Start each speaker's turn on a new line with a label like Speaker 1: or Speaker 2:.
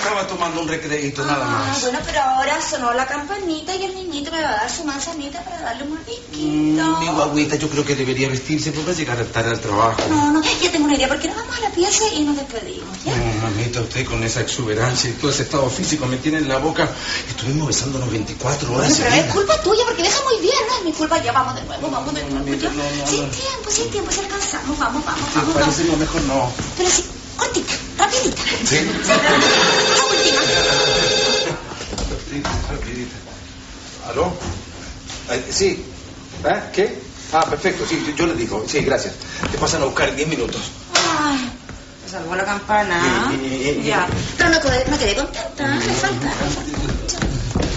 Speaker 1: estaba tomando un recreito, nada
Speaker 2: Ah,
Speaker 1: más.
Speaker 2: bueno, pero ahora sonó la campanita y el niñito me va a dar su manzanita para darle un mordisquito.
Speaker 1: Mm, mi guaguita, yo creo que debería vestirse porque va a llegar tarde al trabajo.
Speaker 2: No, no, ya tengo una idea. ¿Por qué no vamos a la pieza y nos despedimos, ya?
Speaker 1: No, mamita, usted con esa exuberancia y todo ese estado físico me tiene en la boca. Estuvimos besándonos 24
Speaker 2: Bueno,
Speaker 1: horas
Speaker 2: pero es culpa tuya porque deja muy bien, no es mi culpa. Ya vamos de nuevo, vamos de nuevo.
Speaker 1: mamita,
Speaker 2: ya.
Speaker 1: no, no,
Speaker 2: sin
Speaker 1: no.
Speaker 2: tiempo, sin tiempo, si alcanzamos. Vamos, vamos,
Speaker 1: Sí,
Speaker 2: vamos.
Speaker 1: parece
Speaker 2: vamos.
Speaker 1: lo mejor no.
Speaker 2: Pero sí, cortita, rapidita.
Speaker 1: ¿Sí? Rapidita. ¿Aló? Sí. ¿Eh? ¿Qué? Ah, perfecto, sí, yo- yo le digo. Sí, gracias. Te pasan a buscar en 10 minutos.
Speaker 2: Ay, me salvó la campana. Ya. Pero no quedé, no quedé contenta. Me falta, me falta.